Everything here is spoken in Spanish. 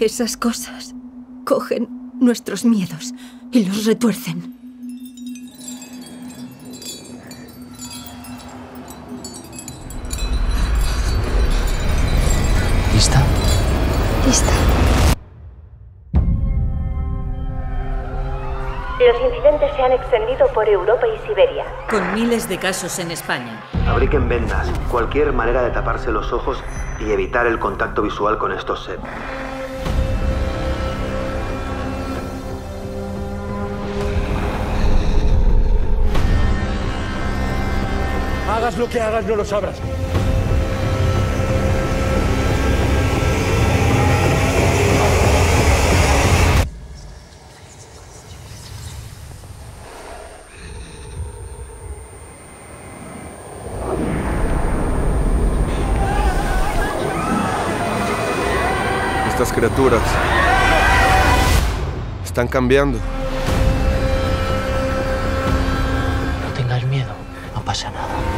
Esas cosas cogen nuestros miedos y los retuercen. ¿Lista? Lista. Los incidentes se han extendido por Europa y Siberia. Con miles de casos en España. Fabriquen vendas, cualquier manera de taparse los ojos y evitar el contacto visual con estos sets. Hagas lo que hagas, no lo sabrás. Estas criaturas están cambiando. No tengas miedo, no pasa nada.